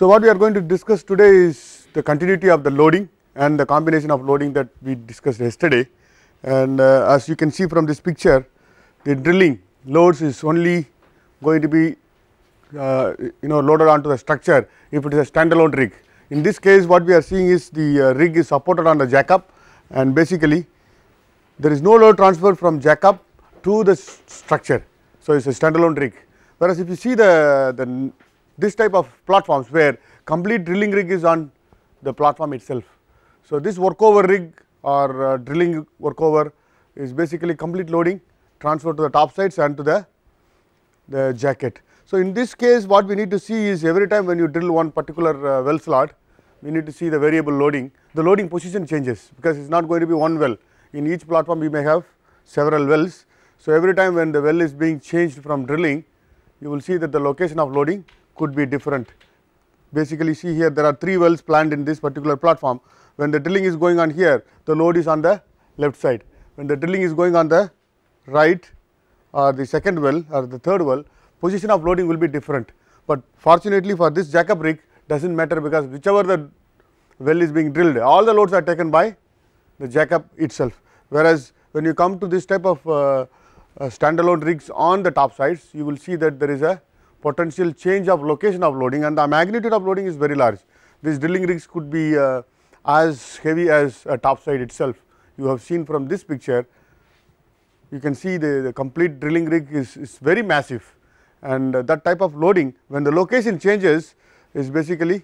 So, what we are going to discuss today is the continuity of the loading and the combination of loading that we discussed yesterday. And uh, as you can see from this picture, the drilling loads is only going to be uh, you know loaded onto the structure if it is a standalone rig. In this case what we are seeing is the uh, rig is supported on the jack-up and basically there is no load transfer from jack-up to the structure. So, it is a standalone rig whereas if you see the, the this type of platforms where complete drilling rig is on the platform itself. So, this workover rig or uh, drilling workover is basically complete loading transfer to the top sides and to the, the jacket. So, in this case what we need to see is every time when you drill one particular uh, well slot, we need to see the variable loading, the loading position changes because it is not going to be one well. In each platform we may have several wells. So, every time when the well is being changed from drilling, you will see that the location of loading could be different. Basically see here there are 3 wells planned in this particular platform. When the drilling is going on here, the load is on the left side. When the drilling is going on the right or the second well or the third well, position of loading will be different. But fortunately for this jack-up rig does not matter because whichever the well is being drilled, all the loads are taken by the jack-up itself. Whereas, when you come to this type of uh, uh, standalone rigs on the top sides, you will see that there is a potential change of location of loading and the magnitude of loading is very large. These drilling rigs could be uh, as heavy as a top side itself. You have seen from this picture, you can see the, the complete drilling rig is, is very massive and uh, that type of loading when the location changes is basically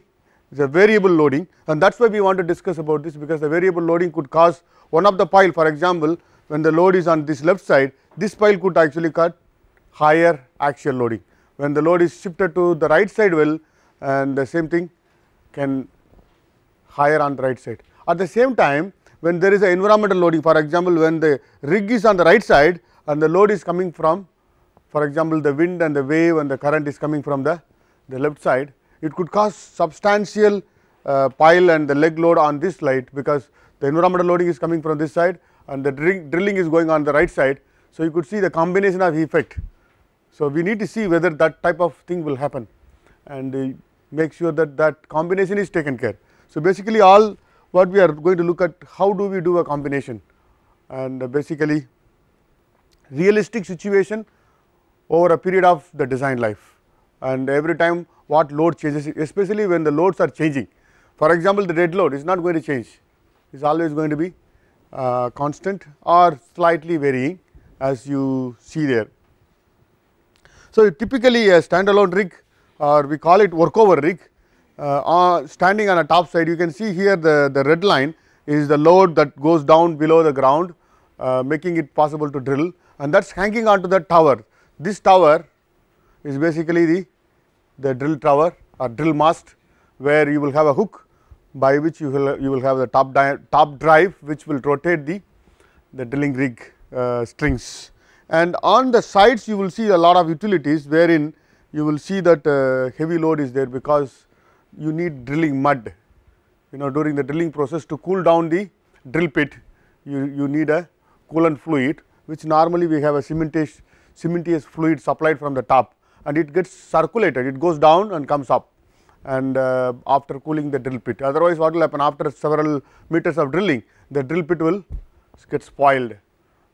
is a variable loading and that is why we want to discuss about this because the variable loading could cause one of the pile for example, when the load is on this left side this pile could actually cut higher axial loading when the load is shifted to the right side well and the same thing can higher on the right side. At the same time when there is a environmental loading for example, when the rig is on the right side and the load is coming from for example, the wind and the wave and the current is coming from the, the left side, it could cause substantial uh, pile and the leg load on this light because the environmental loading is coming from this side and the drilling is going on the right side. So, you could see the combination of effect so, we need to see whether that type of thing will happen and uh, make sure that that combination is taken care. So, basically all what we are going to look at how do we do a combination and uh, basically realistic situation over a period of the design life and every time what load changes especially when the loads are changing. For example, the dead load is not going to change is always going to be uh, constant or slightly varying as you see there. So, typically a standalone rig or we call it workover rig uh, standing on a top side you can see here the, the red line is the load that goes down below the ground uh, making it possible to drill and that is hanging onto the tower. This tower is basically the, the drill tower or drill mast where you will have a hook by which you will you will have the top, top drive which will rotate the, the drilling rig uh, strings and on the sides you will see a lot of utilities wherein you will see that uh, heavy load is there because you need drilling mud. You know during the drilling process to cool down the drill bit you, you need a coolant fluid which normally we have a cementitious fluid supplied from the top. And it gets circulated it goes down and comes up. And uh, after cooling the drill bit. Otherwise what will happen? After several meters of drilling the drill bit will get spoiled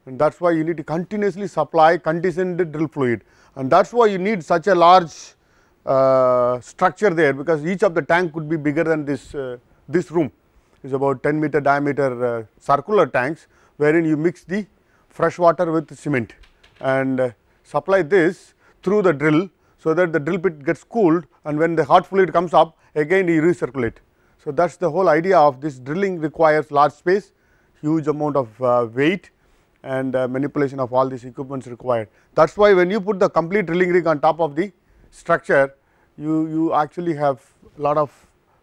and that is why you need to continuously supply conditioned drill fluid. And that is why you need such a large uh, structure there because each of the tank could be bigger than this uh, this room. Is about 10 meter diameter uh, circular tanks wherein you mix the fresh water with cement. And uh, supply this through the drill so that the drill bit gets cooled and when the hot fluid comes up again you recirculate. So, that is the whole idea of this drilling requires large space huge amount of uh, weight and uh, manipulation of all these equipments required. That is why when you put the complete drilling rig on top of the structure, you, you actually have a lot of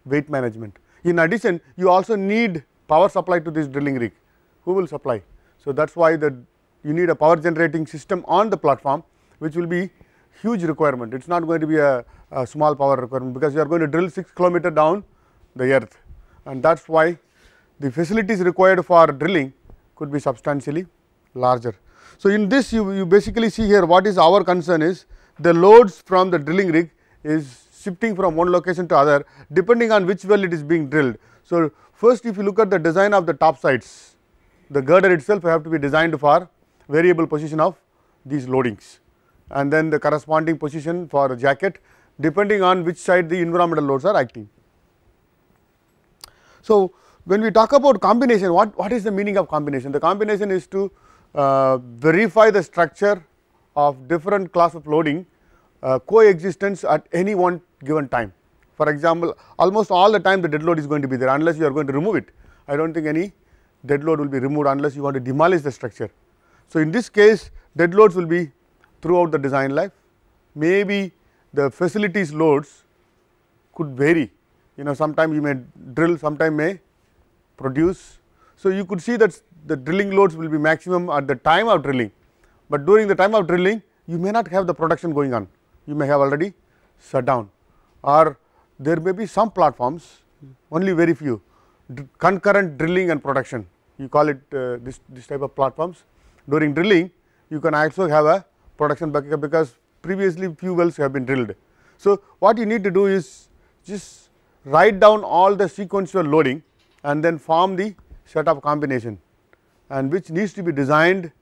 weight management. In addition, you also need power supply to this drilling rig, who will supply. So, that is why the you need a power generating system on the platform, which will be huge requirement. It is not going to be a, a small power requirement, because you are going to drill 6 kilometer down the earth and that is why the facilities required for drilling could be substantially larger. So, in this you, you basically see here what is our concern is the loads from the drilling rig is shifting from one location to other depending on which well it is being drilled. So, first if you look at the design of the top sides, the girder itself have to be designed for variable position of these loadings and then the corresponding position for jacket depending on which side the environmental loads are acting. So, when we talk about combination what, what is the meaning of combination? The combination is to verify the structure of different class of loading uh, coexistence at any one given time. For example, almost all the time the dead load is going to be there unless you are going to remove it. I do not think any dead load will be removed unless you want to demolish the structure. So, in this case dead loads will be throughout the design life, maybe the facilities loads could vary, you know sometime you may drill, sometime may produce. So, you could see that the drilling loads will be maximum at the time of drilling, but during the time of drilling you may not have the production going on, you may have already shut down. Or there may be some platforms only very few concurrent drilling and production. You call it uh, this, this type of platforms. During drilling you can also have a production backup because previously few wells have been drilled. So, what you need to do is just write down all the sequential loading and then form the set of combination and which needs to be designed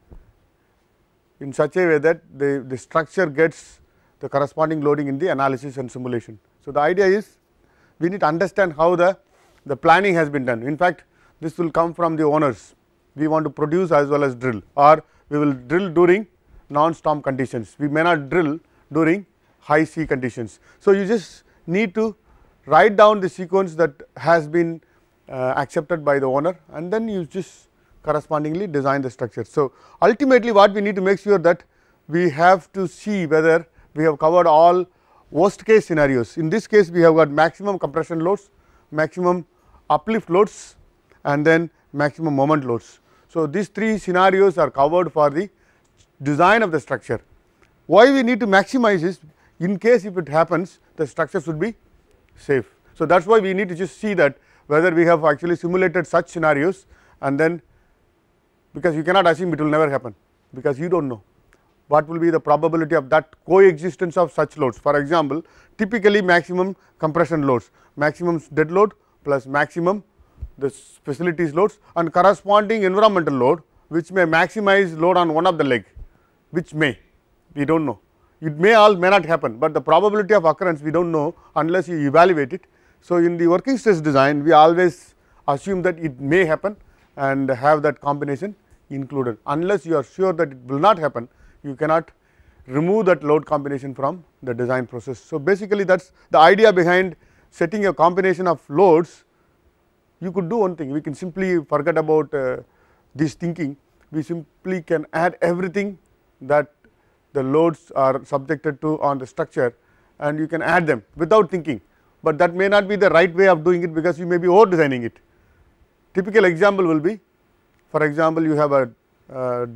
in such a way that the, the structure gets the corresponding loading in the analysis and simulation. So, the idea is we need to understand how the, the planning has been done. In fact, this will come from the owners, we want to produce as well as drill or we will drill during non-storm conditions, we may not drill during high sea conditions. So, you just need to write down the sequence that has been uh, accepted by the owner and then you just correspondingly design the structure. So, ultimately what we need to make sure that we have to see whether we have covered all worst case scenarios. In this case we have got maximum compression loads, maximum uplift loads and then maximum moment loads. So, these three scenarios are covered for the design of the structure. Why we need to maximize is in case if it happens the structure should be safe. So, that is why we need to just see that whether we have actually simulated such scenarios and then because you cannot assume it will never happen because you do not know what will be the probability of that coexistence of such loads. For example, typically maximum compression loads, maximum dead load plus maximum the facilities loads and corresponding environmental load which may maximize load on one of the leg which may we do not know. It may all may not happen, but the probability of occurrence we do not know unless you evaluate it. So, in the working stress design we always assume that it may happen and have that combination included. Unless you are sure that it will not happen you cannot remove that load combination from the design process. So, basically that is the idea behind setting a combination of loads. You could do one thing. We can simply forget about uh, this thinking. We simply can add everything that the loads are subjected to on the structure and you can add them without thinking, but that may not be the right way of doing it because you may be over designing it. Typical example will be for example, you have a uh,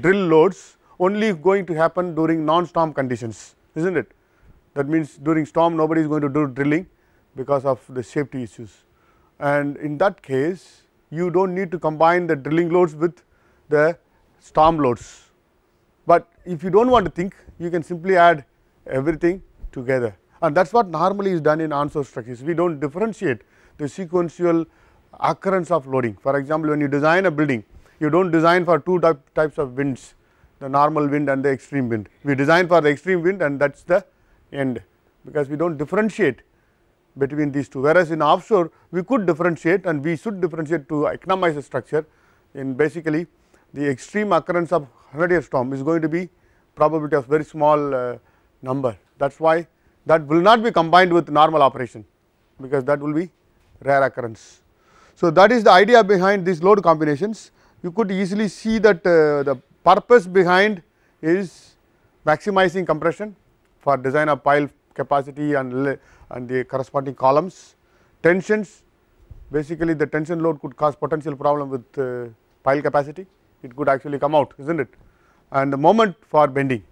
drill loads only going to happen during non-storm conditions is not it? That means during storm nobody is going to do drilling because of the safety issues. And in that case you do not need to combine the drilling loads with the storm loads. But if you do not want to think you can simply add everything together. And that is what normally is done in onshore structures. We do not differentiate the sequential occurrence of loading. For example, when you design a building you do not design for two type, types of winds the normal wind and the extreme wind. We design for the extreme wind and that is the end because we do not differentiate between these two whereas in offshore we could differentiate and we should differentiate to economize the structure in basically the extreme occurrence of 100 year storm is going to be probability of very small uh, number. That is why that will not be combined with normal operation because that will be rare occurrence. So, that is the idea behind these load combinations. You could easily see that uh, the purpose behind is maximizing compression for design of pile capacity and, and the corresponding columns. Tensions basically the tension load could cause potential problem with uh, pile capacity, it could actually come out is not it and the moment for bending.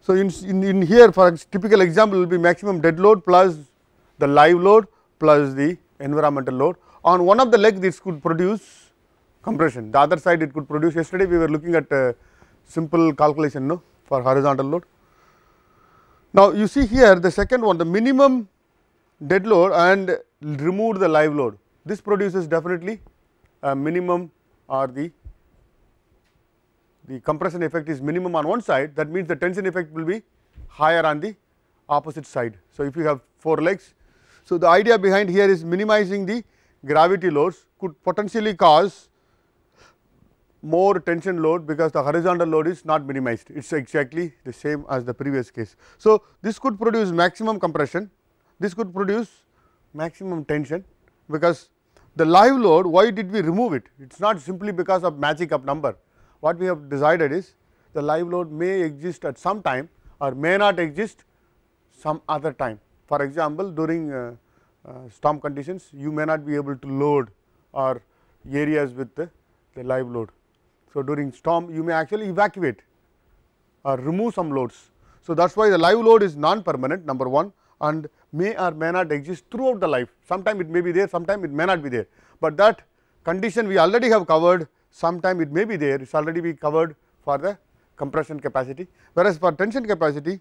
So, in, in, in here for typical example will be maximum dead load plus the live load plus the environmental load. On one of the leg this could produce compression, the other side it could produce yesterday we were looking at a simple calculation no for horizontal load. Now, you see here the second one the minimum dead load and remove the live load. This produces definitely a minimum or the the compression effect is minimum on one side that means the tension effect will be higher on the opposite side. So, if you have 4 legs. So, the idea behind here is minimizing the gravity loads could potentially cause more tension load because the horizontal load is not minimized it is exactly the same as the previous case. So, this could produce maximum compression this could produce maximum tension because the live load why did we remove it it is not simply because of magic of number what we have decided is the live load may exist at some time or may not exist some other time. For example, during uh, uh, storm conditions you may not be able to load or areas with the, the live load. So, during storm you may actually evacuate or remove some loads. So, that is why the live load is non permanent number 1 and may or may not exist throughout the life sometime it may be there sometime it may not be there, but that condition we already have covered sometime it may be there it is already be covered for the compression capacity whereas for tension capacity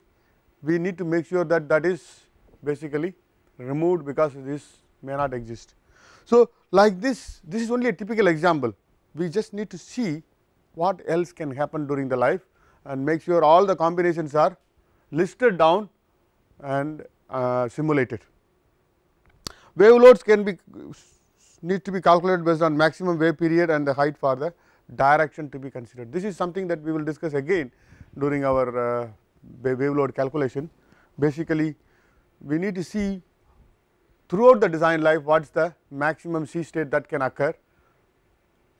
we need to make sure that that is basically removed because this may not exist. So, like this this is only a typical example we just need to see what else can happen during the life and make sure all the combinations are listed down and uh, simulated. Wave loads can be need to be calculated based on maximum wave period and the height for the direction to be considered. This is something that we will discuss again during our uh, wave load calculation. Basically, we need to see throughout the design life what is the maximum sea state that can occur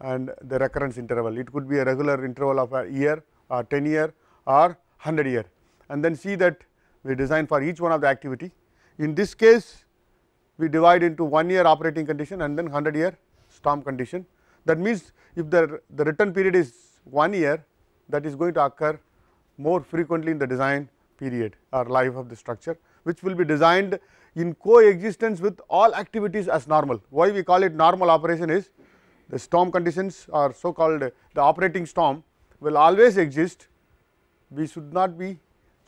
and the recurrence interval. It could be a regular interval of a year or 10 year or 100 year and then see that we design for each one of the activity. In this case, we divide into 1 year operating condition and then 100 year storm condition. That means, if the, the return period is 1 year that is going to occur more frequently in the design period or life of the structure, which will be designed in coexistence with all activities as normal. Why we call it normal operation is the storm conditions or so called the operating storm will always exist. We should not be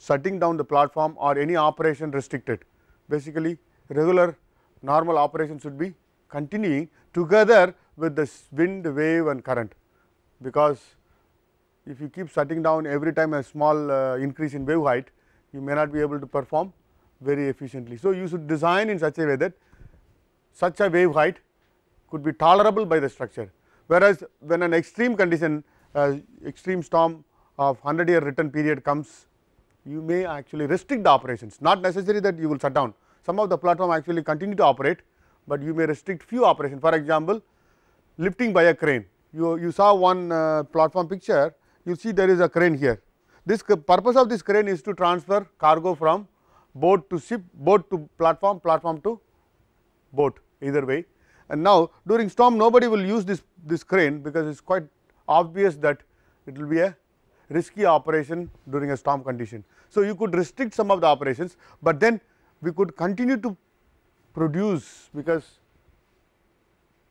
shutting down the platform or any operation restricted. Basically, regular normal operation should be continuing together with the wind, wave and current, because if you keep shutting down every time a small uh, increase in wave height, you may not be able to perform very efficiently. So, you should design in such a way that such a wave height could be tolerable by the structure, whereas when an extreme condition uh, extreme storm of 100 year return period comes you may actually restrict the operations. Not necessary that you will shut down. Some of the platform actually continue to operate, but you may restrict few operations. For example lifting by a crane. You you saw one uh, platform picture. You see there is a crane here. This purpose of this crane is to transfer cargo from boat to ship boat to platform platform to boat either way and now during storm nobody will use this this crane because it is quite obvious that it will be a risky operation during a storm condition. So, you could restrict some of the operations, but then we could continue to produce because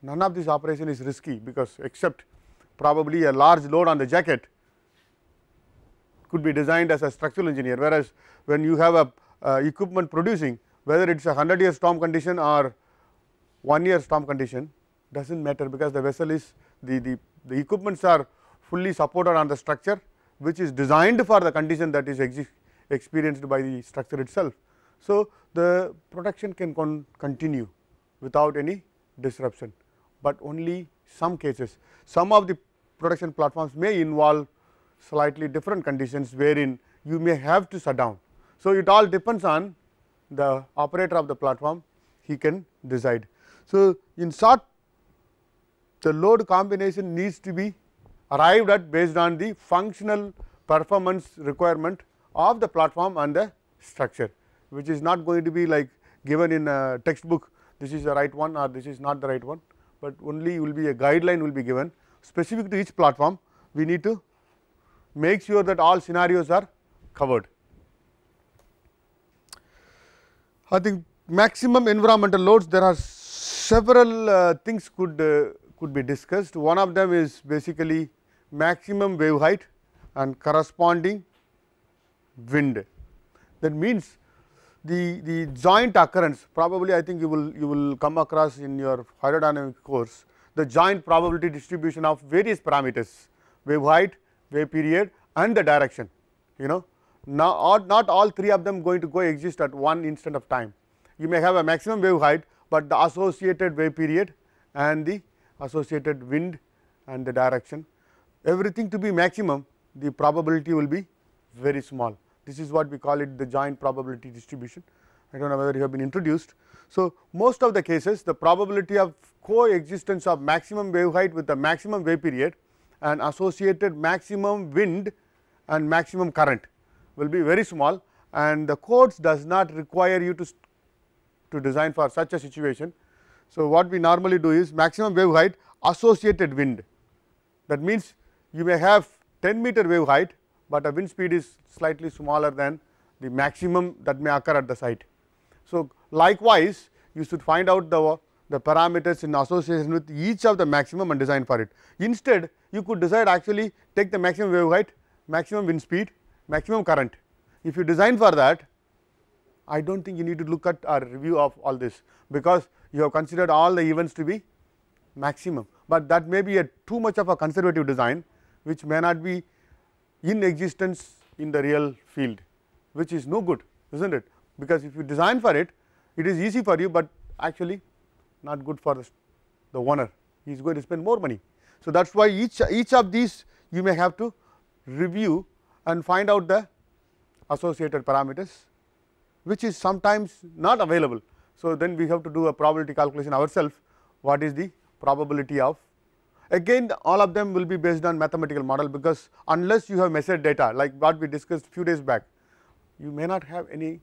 none of this operation is risky because except probably a large load on the jacket could be designed as a structural engineer, whereas when you have a Uh, equipment producing whether it is a 100 year storm condition or 1 year storm condition does not matter because the vessel is the, the, the equipments are fully supported on the structure which is designed for the condition that is experienced by the structure itself. So, the protection can con continue without any disruption, but only some cases some of the production platforms may involve slightly different conditions wherein you may have to shut down. So, it all depends on the operator of the platform he can decide. So, in short the load combination needs to be arrived at based on the functional performance requirement of the platform and the structure, which is not going to be like given in a textbook this is the right one or this is not the right one, but only will be a guideline will be given specific to each platform we need to make sure that all scenarios are covered. I think maximum environmental loads there are several uh, things could uh, could be discussed one of them is basically maximum wave height and corresponding wind. that means the, the joint occurrence probably I think you will you will come across in your hydrodynamic course the joint probability distribution of various parameters wave height, wave period and the direction you know now all, not all three of them going to exist at one instant of time. You may have a maximum wave height, but the associated wave period and the associated wind and the direction everything to be maximum the probability will be very small. This is what we call it the joint probability distribution. I do not know whether you have been introduced. So, most of the cases the probability of coexistence of maximum wave height with the maximum wave period and associated maximum wind and maximum current will be very small and the codes does not require you to, to design for such a situation. So, what we normally do is maximum wave height associated wind that means you may have 10 meter wave height, but a wind speed is slightly smaller than the maximum that may occur at the site. So, likewise you should find out the, the parameters in association with each of the maximum and design for it. Instead you could decide actually take the maximum wave height, maximum wind speed, maximum current. If you design for that I do not think you need to look at a review of all this, because you have considered all the events to be maximum, but that may be a too much of a conservative design which may not be in existence in the real field which is no good is not it because if you design for it it is easy for you, but actually not good for the owner he is going to spend more money. So, that is why each each of these you may have to review and find out the associated parameters which is sometimes not available. So, then we have to do a probability calculation ourselves what is the probability of Again all of them will be based on mathematical model because unless you have measured data like what we discussed few days back, you may not have any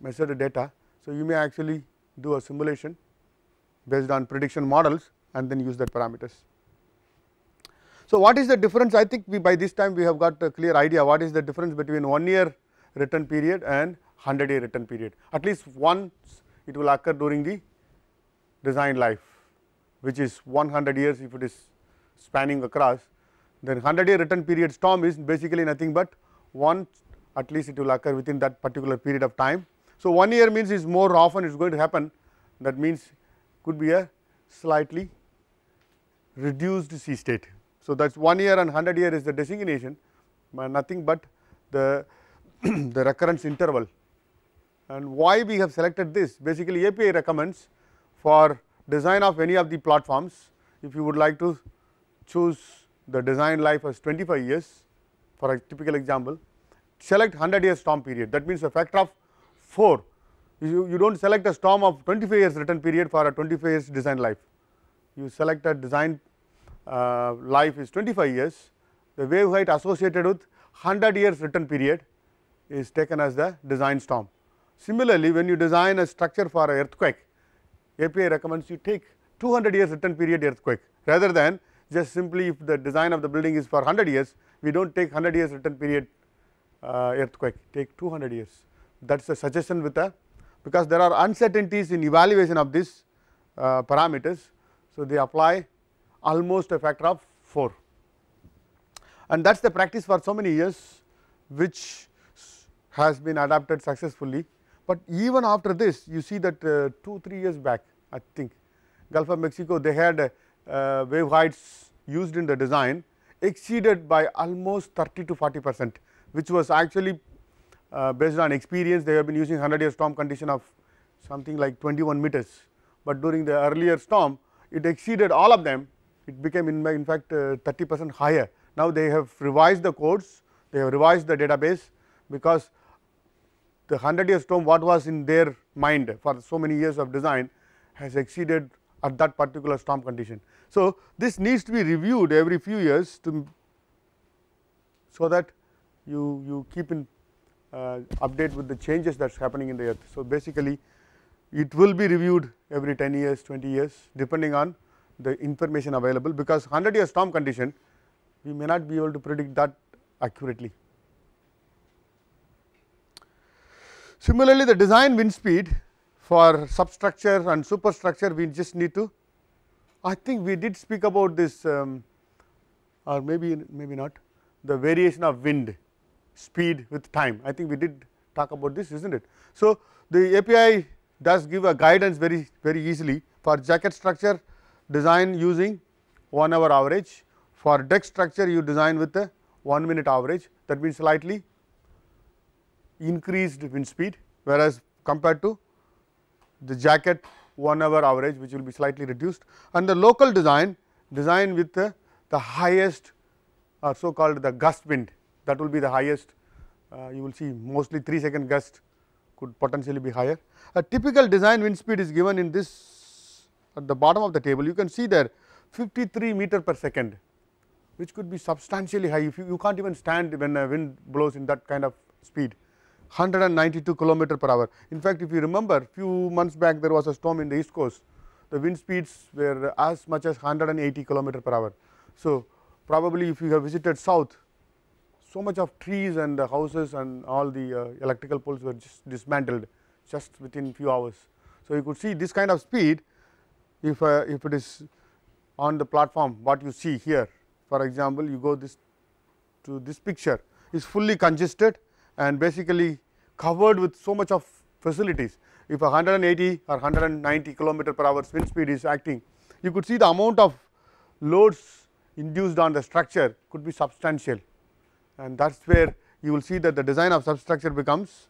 measured data. So, you may actually do a simulation based on prediction models and then use that parameters. So, what is the difference I think we by this time we have got a clear idea what is the difference between 1 year return period and 100 year return period at least once it will occur during the design life which is 100 years if it is spanning across then 100 year return period storm is basically nothing but one at least it will occur within that particular period of time. So, 1 year means is more often it is going to happen that means could be a slightly reduced sea state. So, that is 1 year and 100 year is the designation nothing but the, the recurrence interval. And why we have selected this? Basically API recommends for design of any of the platforms if you would like to choose the design life as 25 years for a typical example select 100 years storm period. That means a factor of 4 you, you do not select a storm of 25 years return period for a 25 years design life. You select a design uh, life is 25 years the wave height associated with 100 years return period is taken as the design storm. Similarly, when you design a structure for a earthquake API recommends you take 200 years return period earthquake rather than just simply if the design of the building is for 100 years we do not take 100 years return period uh, earthquake take 200 years that is a suggestion with a because there are uncertainties in evaluation of these uh, parameters. So, they apply almost a factor of 4 and that is the practice for so many years which has been adapted successfully. But even after this you see that uh, 2 3 years back I think Gulf of Mexico they had uh, wave heights used in the design exceeded by almost 30 to 40 percent which was actually uh, based on experience. They have been using 100 year storm condition of something like 21 meters, but during the earlier storm it exceeded all of them it became in, in fact uh, 30 percent higher. Now, they have revised the codes they have revised the database because the 100 year storm what was in their mind for so many years of design has exceeded at that particular storm condition. So, this needs to be reviewed every few years to so that you, you keep in uh, update with the changes that is happening in the earth. So, basically it will be reviewed every 10 years 20 years depending on the information available because 100 year storm condition we may not be able to predict that accurately. Similarly, the design wind speed for substructure and superstructure we just need to I think we did speak about this um, or maybe maybe not the variation of wind speed with time I think we did talk about this is not it. So, the API does give a guidance very very easily for jacket structure design using 1 hour average. For deck structure you design with a 1 minute average. That means slightly increased wind speed whereas compared to the jacket 1 hour average which will be slightly reduced. And the local design design with the, the highest or so called the gust wind. That will be the highest uh, you will see mostly 3 second gust could potentially be higher. A typical design wind speed is given in this at the bottom of the table you can see there 53 meter per second which could be substantially high if you, you can't even stand when a wind blows in that kind of speed 192 kilometer per hour. In fact, if you remember few months back there was a storm in the east coast the wind speeds were as much as 180 kilometer per hour. So, probably if you have visited south so much of trees and the houses and all the uh, electrical poles were just dismantled just within few hours. So, you could see this kind of speed if, uh, if it is on the platform what you see here for example, you go this to this picture is fully congested and basically covered with so much of facilities. If 180 or 190 kilometer per hour wind speed is acting, you could see the amount of loads induced on the structure could be substantial. And that is where you will see that the design of substructure becomes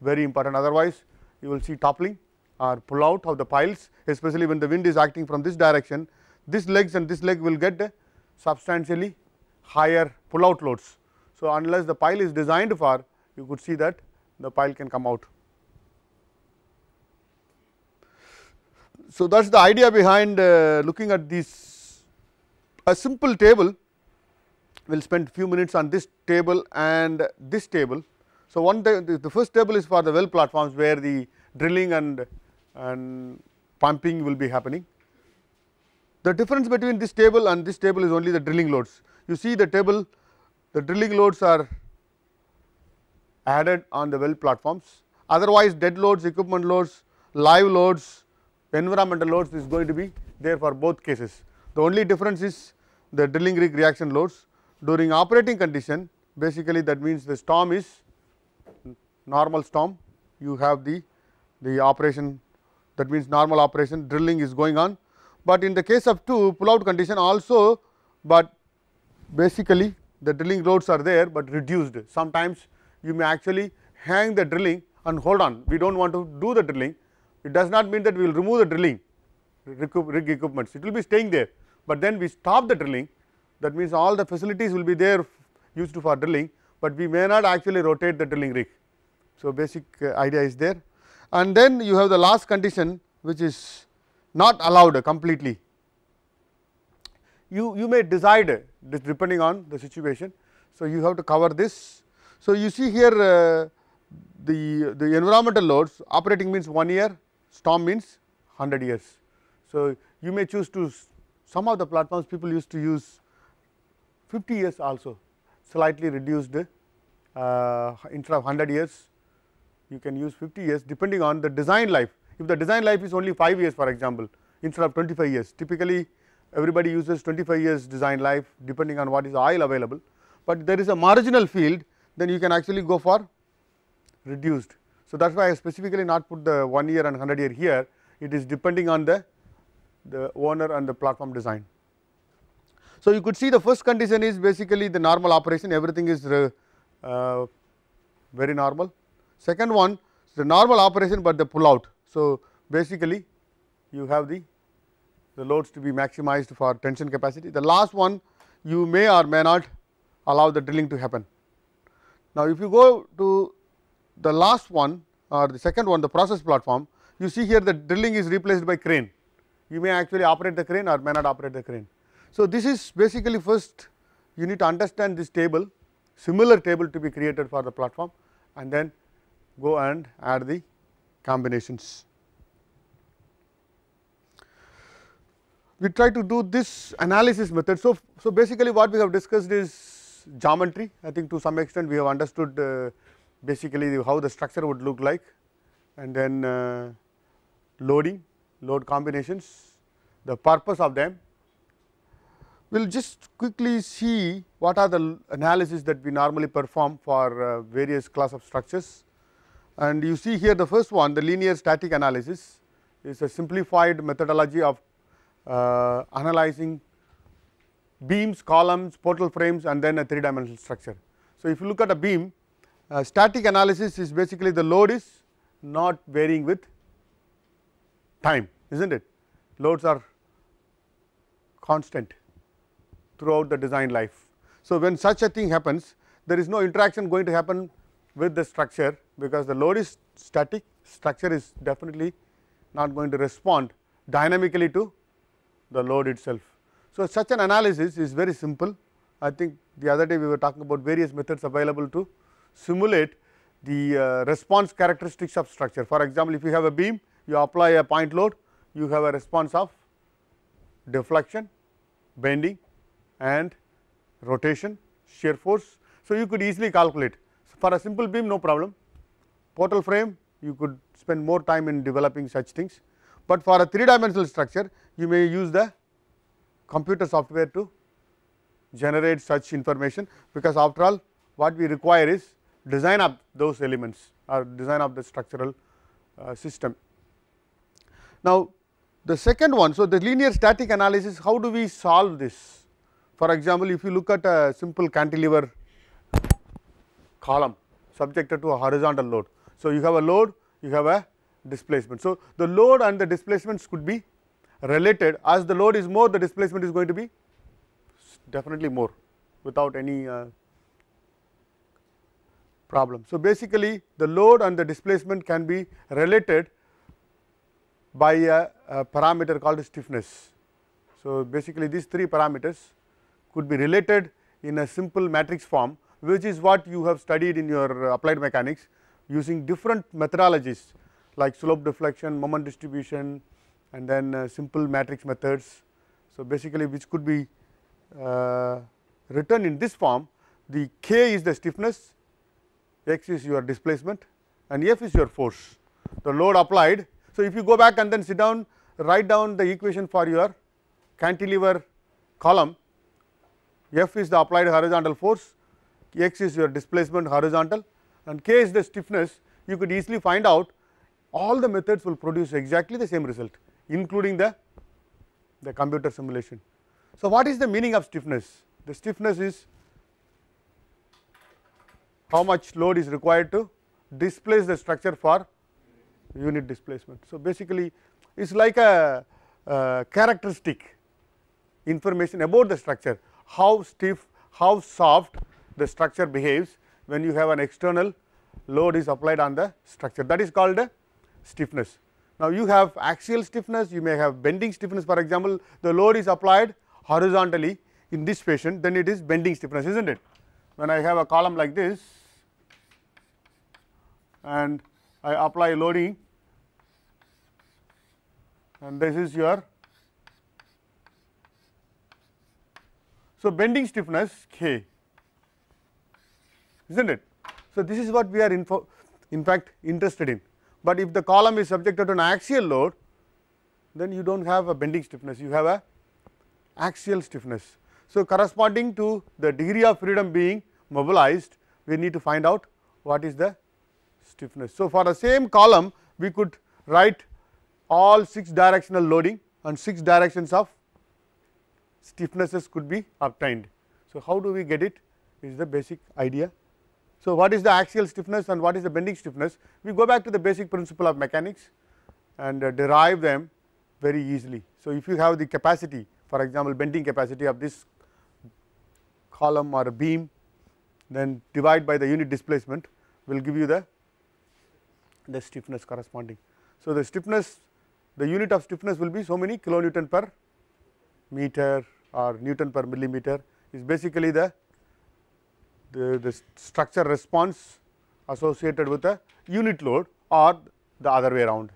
very important. Otherwise you will see toppling or pull out of the piles especially when the wind is acting from this direction this legs and this leg will get substantially higher pull out loads. So, unless the pile is designed for you could see that the pile can come out. So, that is the idea behind uh, looking at this a simple table we will spend few minutes on this table and this table. So, one the, the first table is for the well platforms where the drilling and, and pumping will be happening. The difference between this table and this table is only the drilling loads. You see the table the drilling loads are added on the well platforms otherwise dead loads, equipment loads, live loads, environmental loads is going to be there for both cases. The only difference is the drilling rig reaction loads during operating condition basically that means the storm is normal storm you have the the operation that means normal operation drilling is going on. But in the case of 2 pull out condition also but basically the drilling loads are there but reduced. Sometimes you may actually hang the drilling and hold on. We do not want to do the drilling. It does not mean that we will remove the drilling rig equipments. It will be staying there. But then we stop the drilling. That means all the facilities will be there used for drilling, but we may not actually rotate the drilling rig. So, basic uh, idea is there and then you have the last condition which is not allowed completely. You, you may decide depending on the situation. So, you have to cover this. So, you see here uh, the, the environmental loads operating means 1 year, storm means 100 years. So, you may choose to some of the platforms people used to use 50 years also slightly reduced uh, instead of 100 years you can use 50 years depending on the design life. If the design life is only 5 years for example instead of 25 years typically everybody uses 25 years design life depending on what is oil available, but there is a marginal field then you can actually go for reduced. So, that is why I specifically not put the 1 year and 100 year here it is depending on the, the owner and the platform design. So, you could see the first condition is basically the normal operation everything is uh, very normal. Second one is the normal operation, but the pull out. So, basically you have the, the loads to be maximized for tension capacity. The last one you may or may not allow the drilling to happen. Now, if you go to the last one or the second one the process platform you see here the drilling is replaced by crane. You may actually operate the crane or may not operate the crane. So, this is basically first you need to understand this table similar table to be created for the platform and then go and add the combinations. We try to do this analysis method. So, so basically what we have discussed is geometry I think to some extent we have understood uh, basically how the structure would look like and then uh, loading, load combinations, the purpose of them we will just quickly see what are the analysis that we normally perform for uh, various class of structures. And you see here the first one the linear static analysis is a simplified methodology of uh, analyzing beams, columns, portal frames and then a three dimensional structure. So, if you look at a beam uh, static analysis is basically the load is not varying with time is not it loads are constant throughout the design life. So, when such a thing happens there is no interaction going to happen with the structure because the load is static structure is definitely not going to respond dynamically to the load itself. So, such an analysis is very simple I think the other day we were talking about various methods available to simulate the uh, response characteristics of structure. For example, if you have a beam you apply a point load you have a response of deflection, bending and rotation, shear force. So, you could easily calculate for a simple beam no problem, portal frame you could spend more time in developing such things, but for a 3 dimensional structure you may use the computer software to generate such information, because after all what we require is design of those elements or design of the structural uh, system. Now, the second one, so the linear static analysis how do we solve this? For example, if you look at a simple cantilever column subjected to a horizontal load. So, you have a load, you have a displacement. So, the load and the displacements could be related as the load is more the displacement is going to be definitely more without any uh, problem. So, basically the load and the displacement can be related by a, a parameter called stiffness. So, basically these three parameters could be related in a simple matrix form which is what you have studied in your applied mechanics using different methodologies like slope deflection, moment distribution and then uh, simple matrix methods. So, basically which could be uh, written in this form the k is the stiffness, x is your displacement and f is your force. The load applied. So, if you go back and then sit down write down the equation for your cantilever column f is the applied horizontal force, x is your displacement horizontal and k is the stiffness you could easily find out all the methods will produce exactly the same result including the, the computer simulation. So, what is the meaning of stiffness? The stiffness is how much load is required to displace the structure for unit displacement. So, basically it is like a, a characteristic information about the structure, how stiff, how soft the structure behaves when you have an external load is applied on the structure that is called stiffness. Now, you have axial stiffness, you may have bending stiffness for example, the load is applied horizontally in this fashion then it is bending stiffness is not it. When I have a column like this and I apply loading and this is your so bending stiffness k is not it. So, this is what we are info, in fact interested in, but if the column is subjected to an axial load then you do not have a bending stiffness you have a axial stiffness. So, corresponding to the degree of freedom being mobilized we need to find out what is the stiffness. So, for the same column we could write all 6 directional loading and 6 directions of stiffnesses could be obtained. So, how do we get it is the basic idea. So, what is the axial stiffness and what is the bending stiffness? We go back to the basic principle of mechanics and uh, derive them very easily. So, if you have the capacity for example, bending capacity of this column or beam then divide by the unit displacement will give you the the stiffness corresponding. So, the stiffness the unit of stiffness will be so many kilonewton per meter or newton per millimeter is basically the, the, the structure response associated with a unit load or the other way around.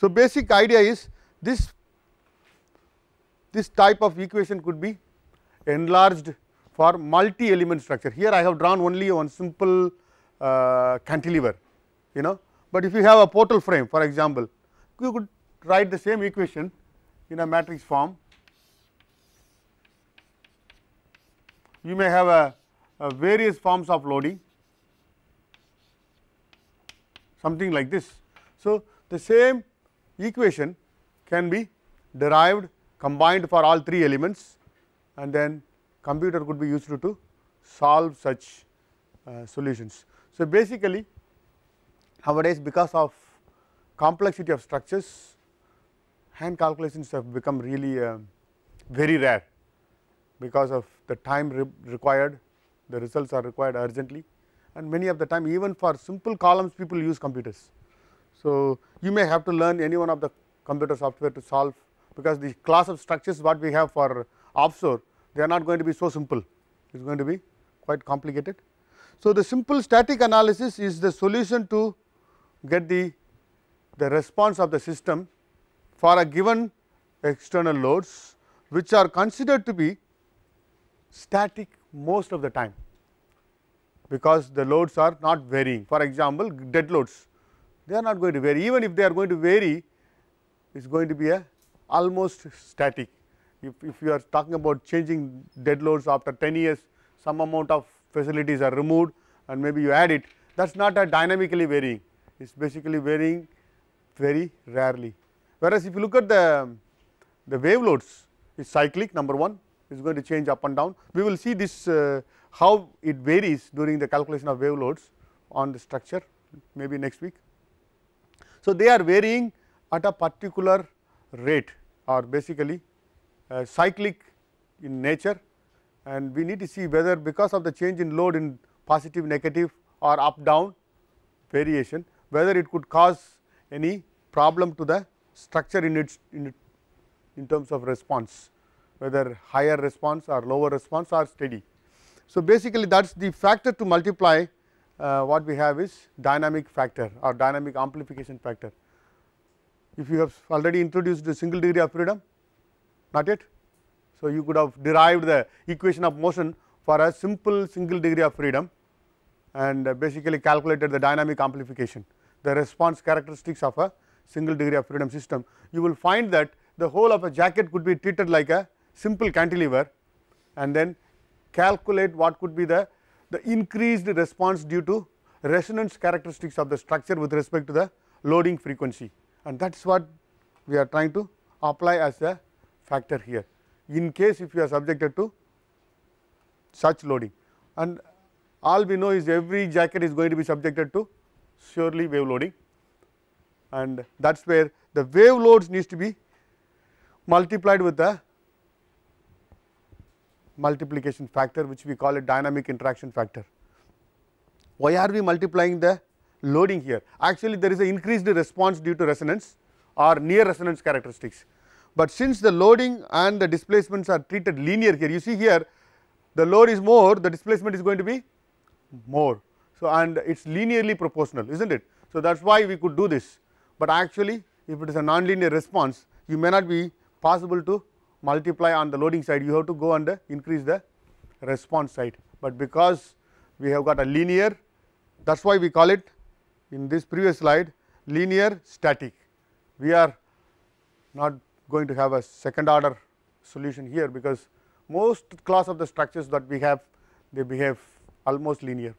So, basic idea is this this type of equation could be enlarged for multi element structure. Here I have drawn only one simple uh, cantilever you know, but if you have a portal frame for example, you could write the same equation in a matrix form. You may have a, a various forms of loading something like this. So, the same equation can be derived combined for all three elements and then computer could be used to, to solve such uh, solutions. So, basically nowadays because of complexity of structures hand calculations have become really uh, very rare because of the time re required the results are required urgently and many of the time even for simple columns people use computers. So, you may have to learn any one of the computer software to solve because the class of structures what we have for offshore they are not going to be so simple it is going to be quite complicated. So, the simple static analysis is the solution to get the, the response of the system for a given external loads which are considered to be static most of the time because the loads are not varying. For example, dead loads they are not going to vary even if they are going to vary it is going to be a almost static. If, if you are talking about changing dead loads after 10 years some amount of facilities are removed and maybe you add it that is not a dynamically varying it is basically varying very rarely. Whereas, if you look at the, the wave loads it is cyclic number 1 is going to change up and down. We will see this uh, how it varies during the calculation of wave loads on the structure maybe next week. So, they are varying at a particular rate or basically uh, cyclic in nature and we need to see whether because of the change in load in positive negative or up down variation whether it could cause any problem to the structure in its in, in terms of response whether higher response or lower response or steady. So, basically that is the factor to multiply uh, what we have is dynamic factor or dynamic amplification factor. If you have already introduced the single degree of freedom not yet. So, you could have derived the equation of motion for a simple single degree of freedom and uh, basically calculated the dynamic amplification the response characteristics of a single degree of freedom system. You will find that the whole of a jacket could be treated like a simple cantilever and then calculate what could be the, the increased response due to resonance characteristics of the structure with respect to the loading frequency. And that is what we are trying to apply as a factor here in case if you are subjected to such loading. And all we know is every jacket is going to be subjected to surely wave loading. And that is where the wave loads needs to be multiplied with the multiplication factor which we call a dynamic interaction factor. Why are we multiplying the loading here? Actually there is an increased response due to resonance or near resonance characteristics, but since the loading and the displacements are treated linear here you see here the load is more the displacement is going to be more. So, and it is linearly proportional is not it. So, that is why we could do this, but actually if it is a nonlinear response you may not be possible to multiply on the loading side you have to go and increase the response side, but because we have got a linear that is why we call it in this previous slide linear static. We are not going to have a second order solution here because most class of the structures that we have they behave almost linear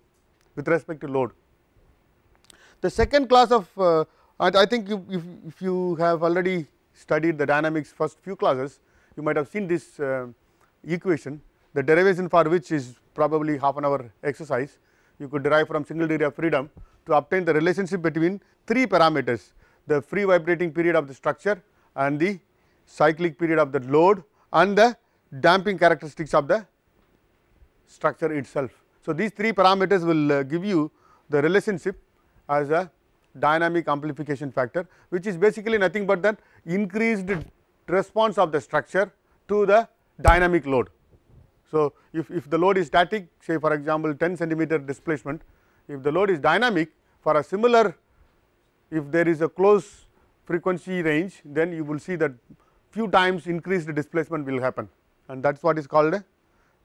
with respect to load. The second class of uh, I think you, if, if you have already studied the dynamics first few classes you might have seen this uh, equation the derivation for which is probably half an hour exercise you could derive from single degree of freedom to obtain the relationship between three parameters the free vibrating period of the structure and the cyclic period of the load and the damping characteristics of the structure itself. So, these three parameters will uh, give you the relationship as a dynamic amplification factor which is basically nothing but that increased response of the structure to the dynamic load. So, if, if the load is static say for example 10 centimeter displacement, if the load is dynamic for a similar if there is a close frequency range then you will see that few times increased displacement will happen and that is what is called a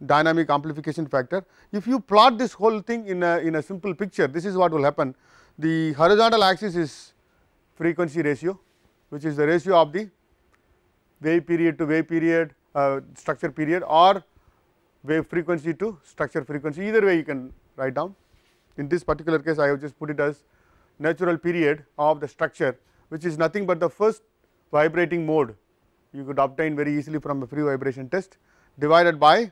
dynamic amplification factor. If you plot this whole thing in a, in a simple picture this is what will happen the horizontal axis is frequency ratio which is the ratio of the wave period to wave period uh, structure period or wave frequency to structure frequency either way you can write down. In this particular case I have just put it as natural period of the structure which is nothing but the first vibrating mode you could obtain very easily from a free vibration test divided by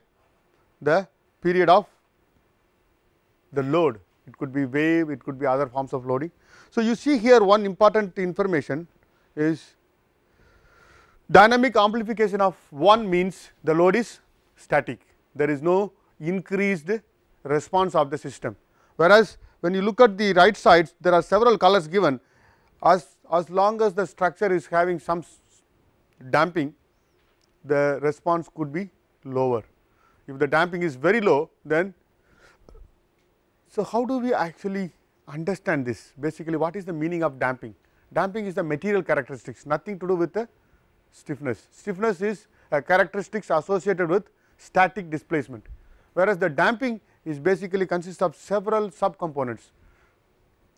the period of the load it could be wave it could be other forms of loading. So, you see here one important information is dynamic amplification of 1 means the load is static. There is no increased response of the system. Whereas when you look at the right sides there are several colors given. As as long as the structure is having some damping the response could be lower. If the damping is very low then so how do we actually understand this? Basically what is the meaning of damping? Damping is the material characteristics nothing to do with the stiffness stiffness is a characteristics associated with static displacement whereas the damping is basically consists of several subcomponents.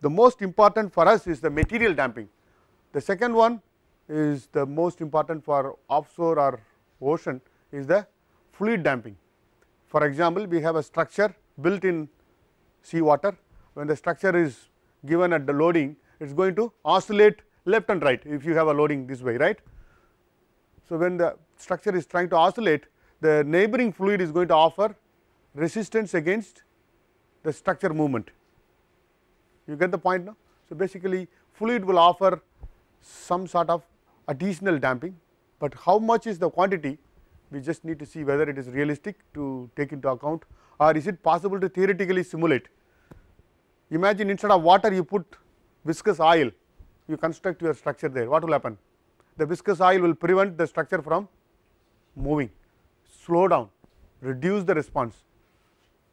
The most important for us is the material damping. The second one is the most important for offshore or ocean is the fluid damping. For example, we have a structure built in sea water when the structure is given at the loading it is going to oscillate left and right if you have a loading this way right. So, when the structure is trying to oscillate the neighboring fluid is going to offer resistance against the structure movement. You get the point now. So, basically fluid will offer some sort of additional damping, but how much is the quantity we just need to see whether it is realistic to take into account or is it possible to theoretically simulate. Imagine instead of water you put viscous oil, you construct your structure there, what will happen? The viscous oil will prevent the structure from moving, slow down, reduce the response.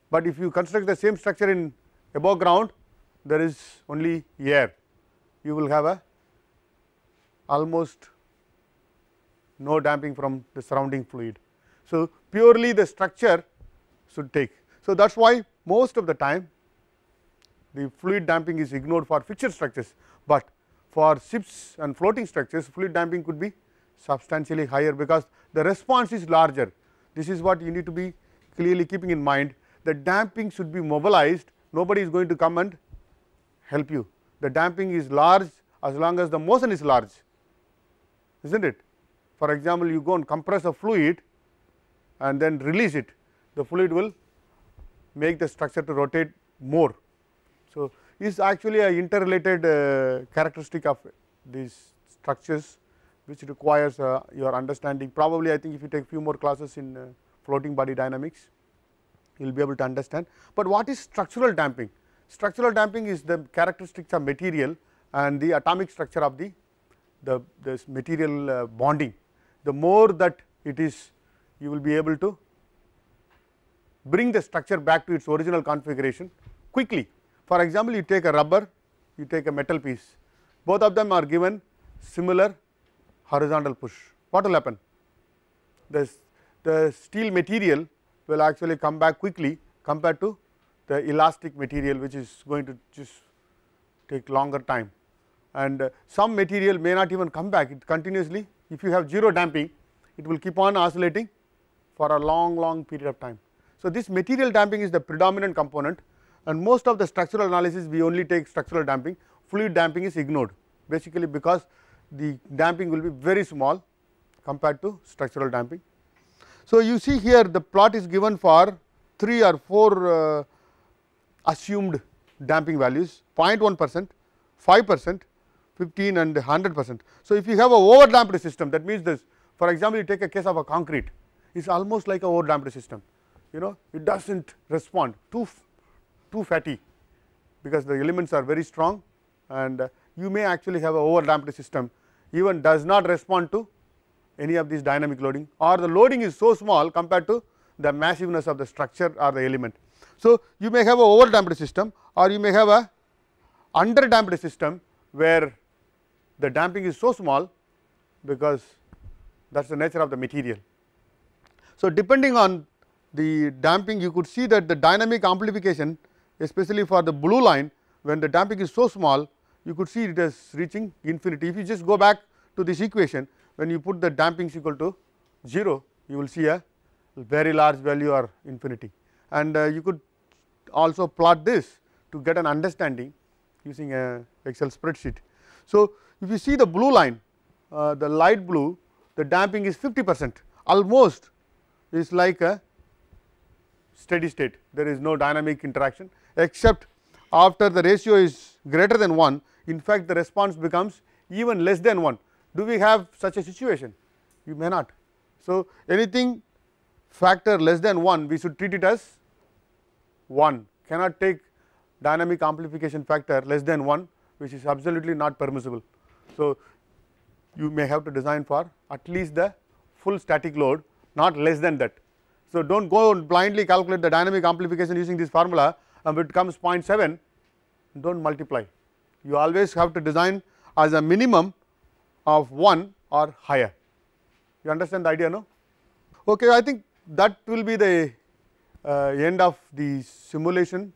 But if you construct the same structure in above ground there is only air. You will have a almost no damping from the surrounding fluid. So, purely the structure should take. So, that is why most of the time the fluid damping is ignored for fixed structures, but for ships and floating structures fluid damping could be substantially higher because the response is larger. This is what you need to be clearly keeping in mind the damping should be mobilized nobody is going to come and help you. The damping is large as long as the motion is large is not it. For example, you go and compress a fluid and then release it the fluid will make the structure to rotate more. So, is actually a interrelated uh, characteristic of these structures which requires uh, your understanding probably I think if you take few more classes in uh, floating body dynamics you will be able to understand. But what is structural damping? Structural damping is the characteristics of material and the atomic structure of the, the this material uh, bonding. The more that it is you will be able to bring the structure back to its original configuration quickly. For example, you take a rubber, you take a metal piece, both of them are given similar horizontal push. What will happen? The, the steel material will actually come back quickly compared to the elastic material which is going to just take longer time and uh, some material may not even come back it continuously if you have 0 damping it will keep on oscillating for a long long period of time. So, this material damping is the predominant component and most of the structural analysis we only take structural damping fluid damping is ignored basically because the damping will be very small compared to structural damping. So, you see here the plot is given for 3 or 4 uh, assumed damping values 0.1 percent, 5 percent, 15 and 100 percent. So, if you have a over damped system that means this for example, you take a case of a concrete it is almost like a over damped system you know it does not respond too too fatty because the elements are very strong and uh, you may actually have a over damped system even does not respond to any of these dynamic loading or the loading is so small compared to the massiveness of the structure or the element. So, you may have a over damped system or you may have a under damped system where the damping is so small because that is the nature of the material. So, depending on the damping you could see that the dynamic amplification especially for the blue line when the damping is so small you could see it is reaching infinity. If you just go back to this equation when you put the damping is equal to 0 you will see a very large value or infinity and uh, you could also plot this to get an understanding using a excel spreadsheet. So, if you see the blue line uh, the light blue the damping is 50 percent almost is like a steady state there is no dynamic interaction except after the ratio is greater than 1 in fact the response becomes even less than 1 do we have such a situation? You may not. So anything factor less than 1 we should treat it as 1 cannot take dynamic amplification factor less than 1 which is absolutely not permissible. So you may have to design for at least the full static load not less than that. So, do not go and blindly calculate the dynamic amplification using this formula and it comes 0.7 do not multiply. You always have to design as a minimum of 1 or higher. You understand the idea no? Okay, I think that will be the uh, end of the simulation